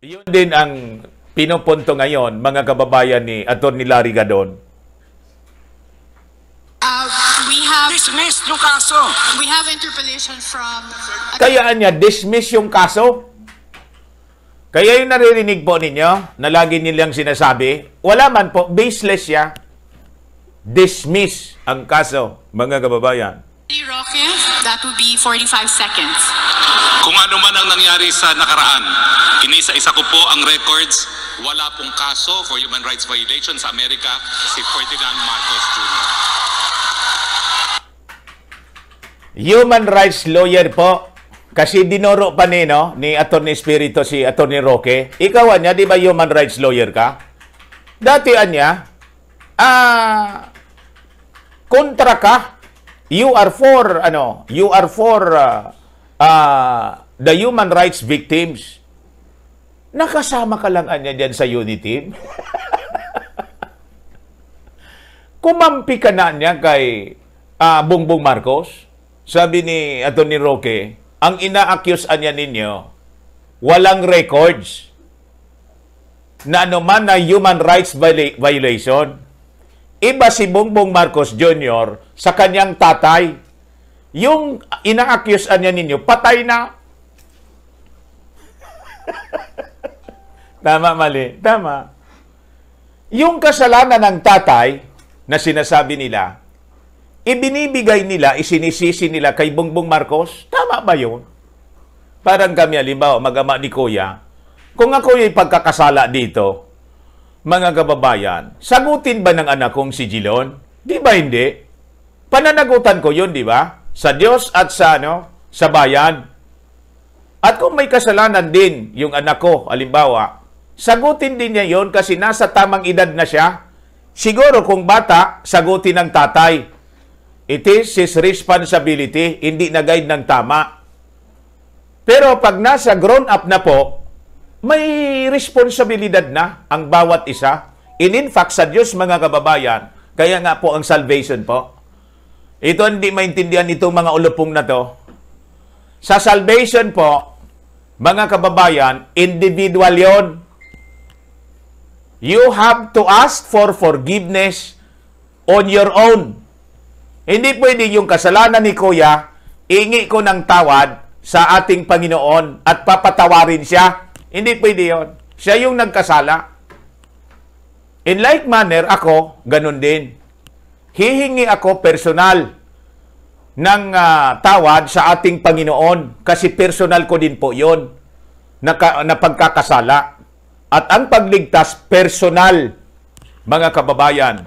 Yun din ang pinupunto ngayon, mga kababayan ni Atty. Larry Gadon. Uh, we have Dismiss yung kaso. we have interpellation from Kaya niya, dismiss yung kaso. Kaya yung naririnig po ninyo, na lagi nilang sinasabi, wala man po, baseless siya. Dismiss ang kaso, mga kababayan. Roque. That would be 45 seconds. Kung ano man ang nangyari sa nakaraan, inisa-isa ko po ang records. Wala pong kaso for human rights violation sa Amerika si Ferdinand Marcos Jr. Human rights lawyer po. Kasi dinoro pa ni, no, ni Attorney Espiritu si Attorney Roque. Ikaw niya, di ba human rights lawyer ka? Dati niya, ah, kontra ka. You are for, ano, you are for ah, ah, the human rights victims. Nakasama ka lang anya dyan sa unity. Kumampi ka na niya kay ah, Bongbong Marcos. Sabi ni Atty. Roque, ang ina-accuse anya ninyo, walang records na anuman na human rights viola- violation. Iba si Bongbong Marcos Jr. sa kanyang tatay. Yung ina-accuse anya ninyo, patay na. Tama, mali. Tama. Yung kasalanan ng tatay na sinasabi nila, ibinibigay nila, isinisisi nila kay Bongbong Marcos, tama ba yun? Parang kami, halimbawa, mag-ama ni Kuya, kung ako yung pagkakasala dito, mga kababayan, sagutin ba ng anak kong si Gilon? Di ba hindi? Pananagutan ko yun, di ba? Sa Diyos at sa, ano, sa bayan. At kung may kasalanan din yung anak ko, halimbawa, sagutin din niya yon kasi nasa tamang edad na siya. Siguro kung bata, sagutin ng tatay. It is his responsibility, hindi na guide ng tama. Pero pag nasa grown up na po, may responsibilidad na ang bawat isa. In in fact, sa Diyos mga kababayan, kaya nga po ang salvation po. Ito hindi maintindihan itong mga ulupong na to. Sa salvation po, mga kababayan, individual yon. You have to ask for forgiveness on your own. Hindi pwede yung kasalanan ni Kuya, ingi ko ng tawad sa ating Panginoon at papatawarin siya. Hindi pwede yon. Siya yung nagkasala. In like manner, ako, ganun din. Hihingi ako personal ng ah, tawad sa ating Panginoon kasi personal ko din po yon na, na pagkakasala. At ang pagligtas, personal, mga kababayan.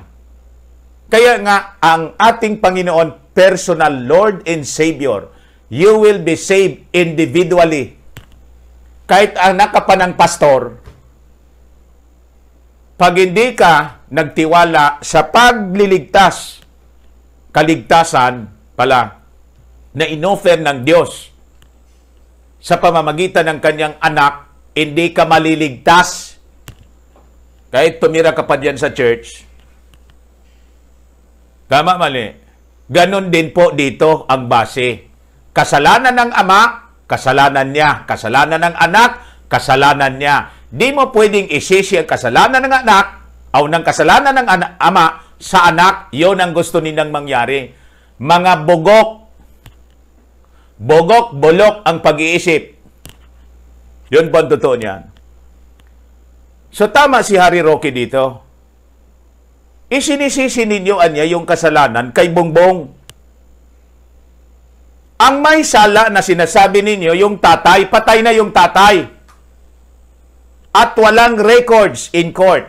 Kaya nga, ang ating Panginoon, personal Lord and Savior, you will be saved individually. Kahit anak ka pa ng pastor, pag hindi ka nagtiwala sa pagliligtas, kaligtasan pala, na inoffer ng Diyos sa pamamagitan ng kanyang anak, hindi ka maliligtas. Kahit tumira ka pa diyan sa church. Tama, mali. Ganon din po dito ang base. Kasalanan ng ama, kasalanan niya. Kasalanan ng anak, kasalanan niya. Di mo pwedeng isisi ang kasalanan ng anak o ng kasalanan ng ana- ama sa anak. Yon ang gusto nilang mangyari. Mga bugok, bugok, bulok ang pag-iisip. Yun po ang totoo niyan. So tama si Harry Roque dito. Isinisisi ninyo anya yung kasalanan kay Bongbong. Ang may sala na sinasabi ninyo, yung tatay, patay na yung tatay. At walang records in court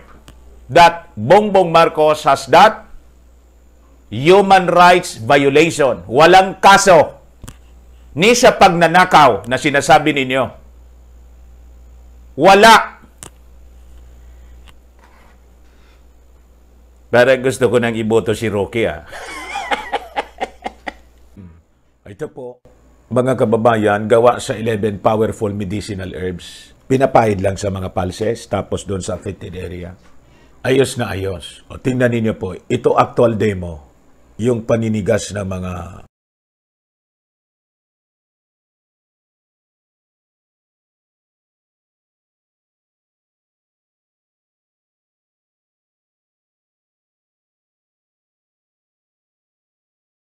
that Bongbong Marcos has that human rights violation. Walang kaso ni sa pagnanakaw na sinasabi ninyo. Wala. Parang gusto ko nang iboto si Rocky ah. Ito po. Mga kababayan, gawa sa 11 powerful medicinal herbs. Pinapahid lang sa mga pulses, tapos doon sa affected area. Ayos na ayos. O, tingnan ninyo po, ito actual demo, yung paninigas ng mga